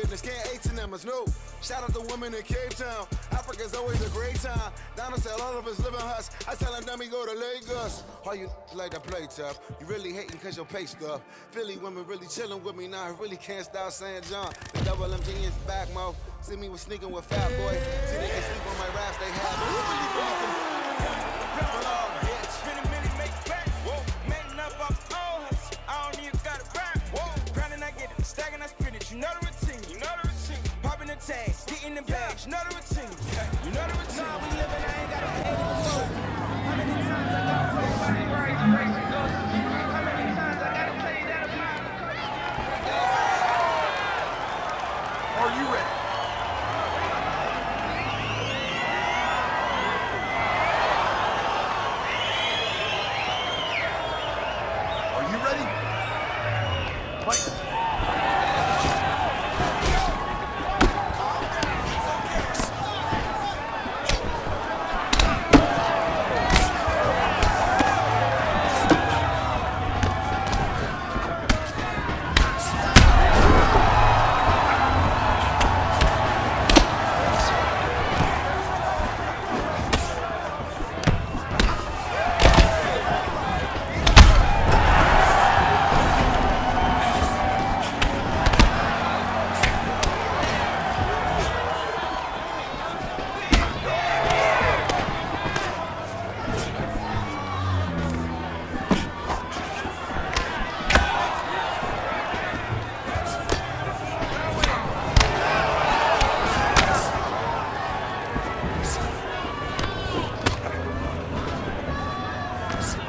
business, can't H and M's, no. Shout out to women in Cape Town. Africa's always a great time. Donald said all of us living in huts. I tell him, dummy, go to Lagos. All you like to play tough. You really hating cause your pay stuff. Philly women really chilling with me now. I really can't stop saying John. The double MG is back, mo. See me with sneaking with Fat Boy. See they can sleep on my raps, they have. Yes.